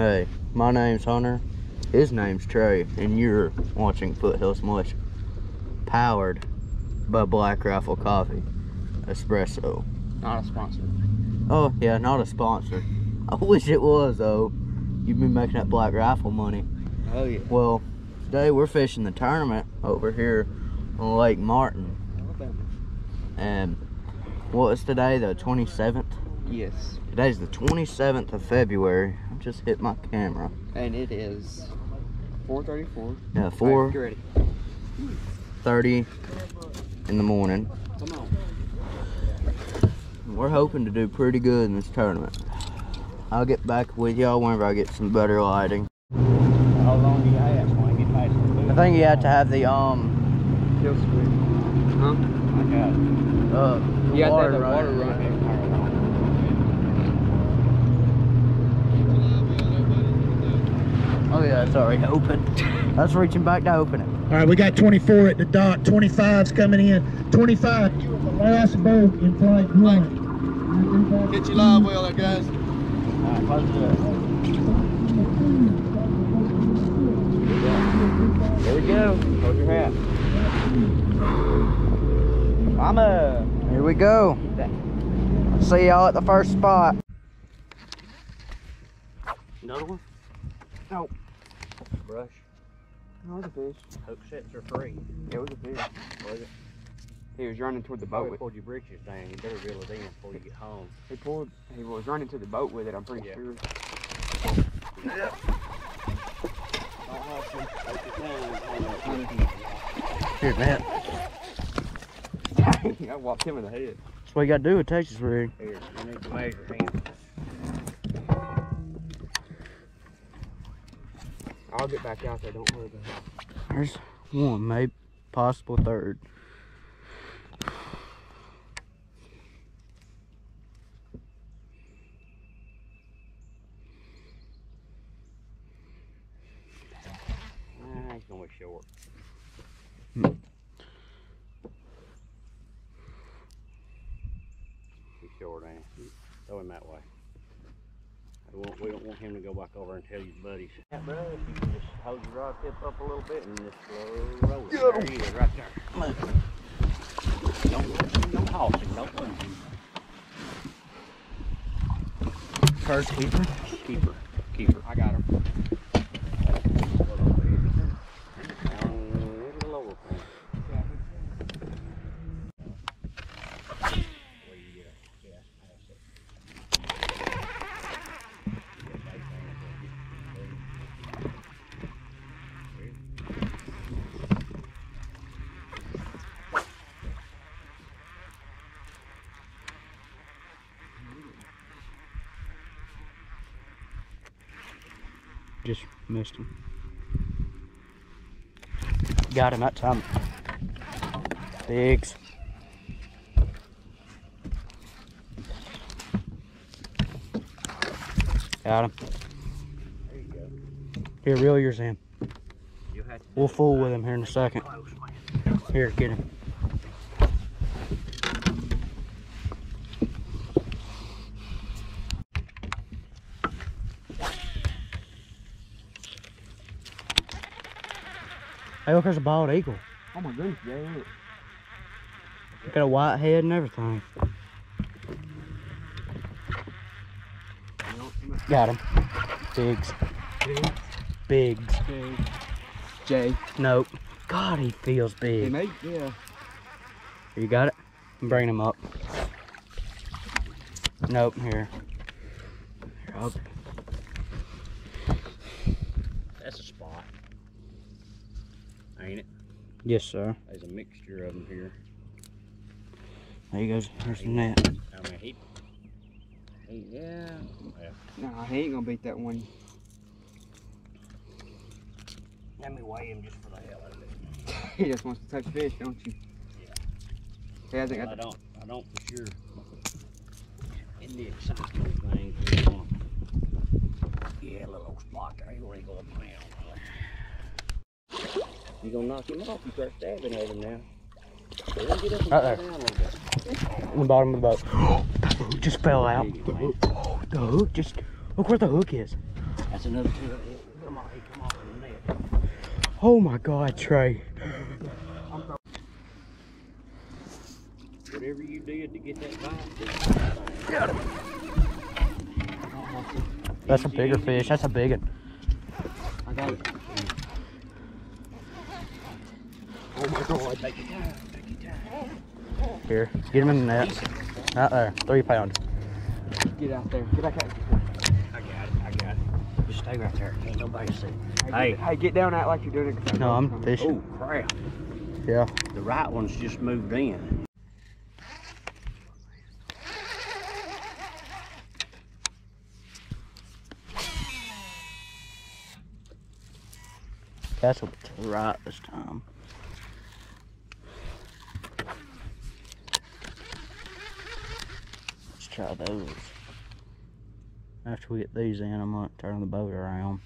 Hey, my name's Hunter. His name's Trey, and you're watching Foothills Militia, powered by Black Rifle Coffee Espresso. Not a sponsor. Oh yeah, not a sponsor. I wish it was though. You've been making that Black Rifle money. Oh yeah. Well, today we're fishing the tournament over here on Lake Martin, Alabama. and what is today? The 27th. Yes. Today's the 27th of February. I just hit my camera. And it is 4:34. Yeah, Alright, 4:30 get ready. in the morning. Come on. We're hoping to do pretty good in this tournament. I'll get back with y'all whenever I get some better lighting. How long do you have when get past the I think you have to have the um Kill squid. Huh? I got it. uh the You water water running. running. Oh yeah, Uh, it's already open. That's reaching back to open it. All right, we got 24 at the dock. 25's coming in. 25, you were the last boat in flight one. Get your live well there, guys. All right, close it up. There we go. Hold your hat. Mama. Here we go. See y'all at the first spot. Another one? No. Brush. Oh, no, it was a fish. Hook sets are free. It was a fish. Was it? He was running toward the Boat boat with pulled your britches down. You better reel it in before you get home. He pulled. He was running to the boat with it. I'm pretty Yeah. sure. Don't hustle. Take your time. Here, man. I whopped him in the head. That's what you gotta do with Texas rig. Here, you need to measure him. I'll get back out there. Don't worry about it. There's one, maybe possible third. He's gonna be short. Hmm. He's short, ain't he? Throw him that way. I don't want, we don't want him to go back over and tell his buddies. Yeah, bro, if you can just hold your rod tip up a little bit and just slow roll it. There he is, right there. Don't, don't toss him, don't lose him. First keeper. Keeper, keeper. I got him. Just missed him. Got him that time. Biggs. Got him. There you go. Here, reel yours in. You had to We'll fool with him here in a second. Here, get him. Hey, look, there's a bald eagle. Oh my goodness, yeah, look. Got a white head and everything. Got him. Biggs. Biggs. Jay. Jay. Nope. God, he feels He big. made, yeah. You got it? I'm bringing him up. Nope, here. Here, I'll- That's a spot. Ain't it? Yes, sir. There's a mixture of them here. There you go. There's the net. I mean, he, he yeah, yeah. Nah, he ain't gonna beat that one. Let me weigh him just for the hell of it. He just wants to touch fish, don't you? Yeah. He hasn't I got the, don't, I don't for sure. In the excitement thing, you yeah, little old spot there. He ain't going down. You gonna knock him off? You start stabbing at him now. So him get up and Right there. down a little bit. On the bottom of the boat. the hook just fell out. There you go. The hook just. Look where the hook is. That's another two. Come on, he come off the net. Oh my God, Trey. Whatever you did to get that bite. That's a bigger fish. That's a big one. I got it. Oh my God. Take your time. Take your time. Here, get him in the net. Out there, three pound. Get out there. Get back out. I got it. I got it. Just stay right there. Ain't nobody see. Hey, Hey. hey, get down out like you're doing it. No, I'm fishing. Oh crap. Yeah. The right one's just moved in. That's what it's right this time. Those. After we get these in, I'm gonna turn the boat around.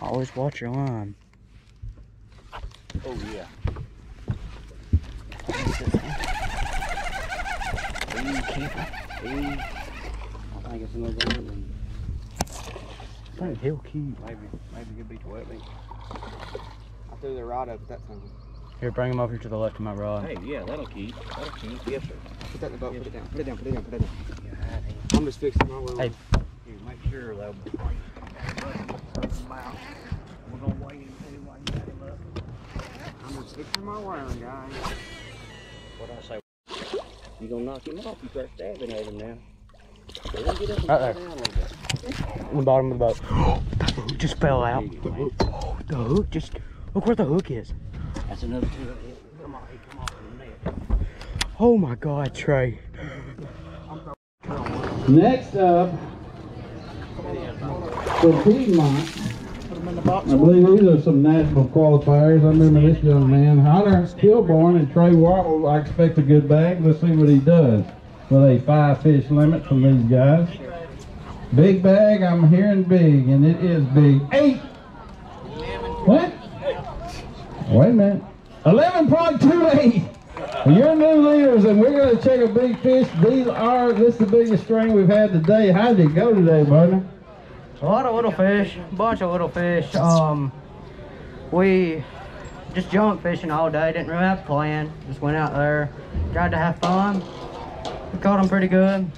Always watch your line. Oh yeah. Hey, keeper. Hey. I think it's another one. I think he'll keep. Maybe, maybe it'll be twelve inch. I threw the rod up at that time. Here, bring him over here to the left of my rod. Hey, yeah, that'll keep. That'll keep. Yes, sir. Put that in the boat. Put it down. Put it down. Put it down. Put it down. Yeah, I'm just fixing my wheel. Hey. Here, make sure though. before you. We're gonna wait until while you got him up. I'm just fixing my wiring, guys. What I say? You gonna knock him off? You start stabbing at him now. Right there. down a little bit. On the bottom of the boat. the hook just fell out. Dig it, man. Oh, the hook just. Look where the hook is. That's another two. Come on, he come off the net. Oh my God, Trey. Next up, for Piedmont, I believe these are some national qualifiers. I remember this young man, Hunter Kilborn and Trey Wattle. I expect a good bag. Let's see what he does with a five fish limit from these guys. Big bag, I'm hearing big, and it is big. Eight. What? Wait a minute. 11.28. You're new leaders, and we're going to check a big fish. These are, this is the biggest string we've had today. How'd it go today, partner? A lot of little fish, bunch of little fish. Um, we just junk fishing all day. Didn't really have a plan. Just went out there, tried to have fun. We caught them pretty good.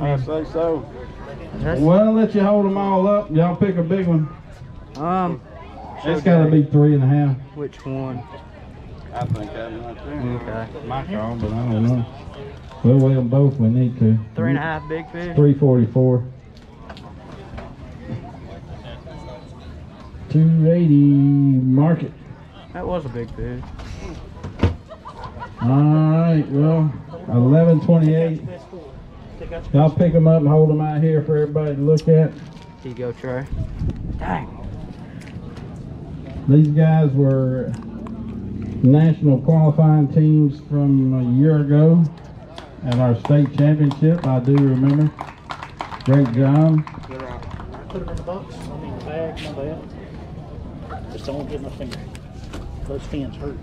I say so. That's, Well, let you hold them all up. Y'all pick a big one. um, It's got to be three and a half. which one? I think that one right there. Okay, My call, but I don't know. We'll weigh them both we need to. three and a half big fish. 344. 280 market. That was a big fish. All right, well, 1128. Y'all pick them up and hold them out here for everybody to look at. Here you go, Trey. Dang. These guys were national qualifying teams from a year ago at our state championship. I do remember. Great job. Get her out. Put them in the box, I mean the bag, my bad. Just don't get my finger. Those fins hurt.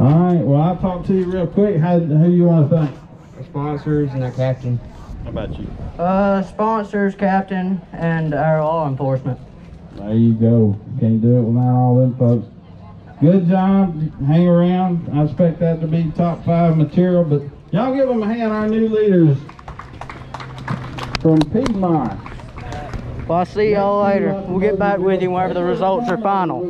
All right, well, I'll talk to you real quick. How, who you want to thank? Our sponsors and our captain. How about you? Uh, sponsors, captain, and our law enforcement. There you go. Can't do it without all them folks. Good job. Hang around. I expect that to be top five material, but y'all give them a hand, our new leaders from Piedmont. Well, I'll see y'all later. We'll get back with you whenever the results are final.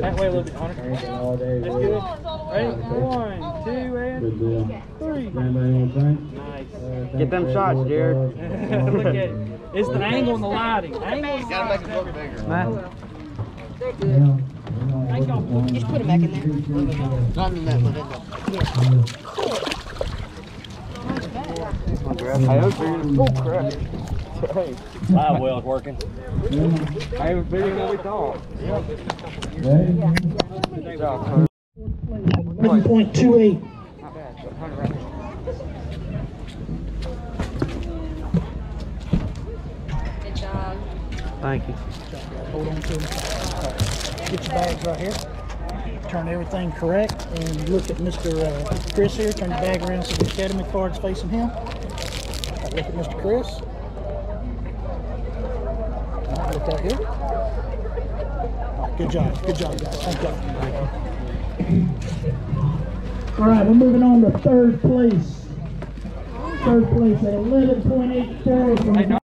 That way a little bit, Hunter. That's good. Ready? One, two, and three. Anybody want to thank? Nice. Get them shots, Jared. Look at it. It's the angle and the lighting. Angle and lighting. Man, Just put it back in there. not in that, I was figuring. Oh crap. Live well's working. I was bigger than we thought. Ready? Good job, Hunter. 1.28. Not bad. but Hunter, right there. Thank you. Hold on to them. Get your bags right here. Turn everything correct and look at Mr. uh, Chris here. Turn the bag around so the academy card's facing him. Right, Look at Mr. Chris. All right, look out here. Good job. Good job, guys. Thank you. All right, we're moving on to third place. Third place at 11.84 from